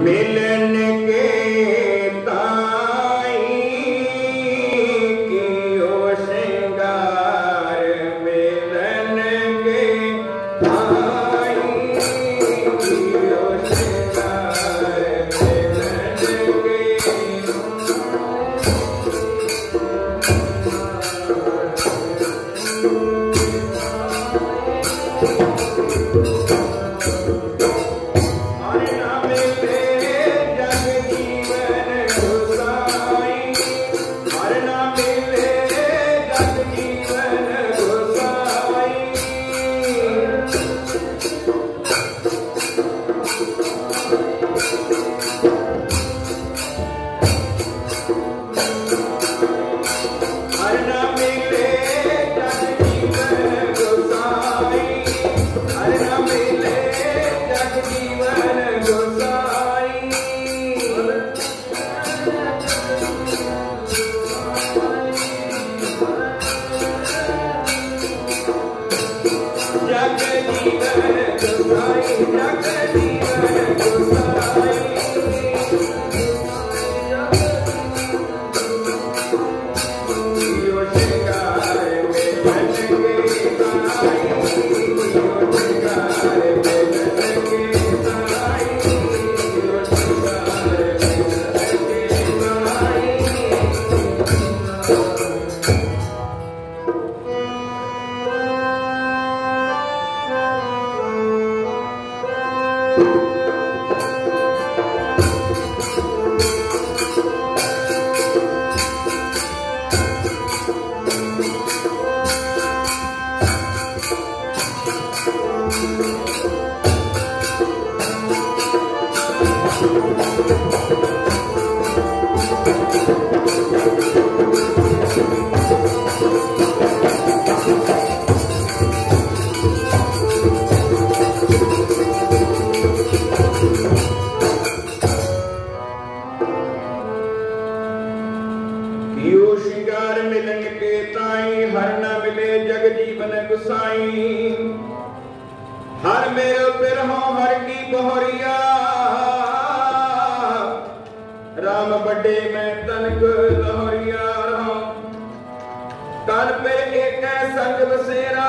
मिलन हर मिलन के ताई, हर न मिले जग जीवन गुसाई। हर मेरो बिरहो हर की बोहरिया। राम बड़े मैं तनक दोहरिया कर पे एक संग बसेरा।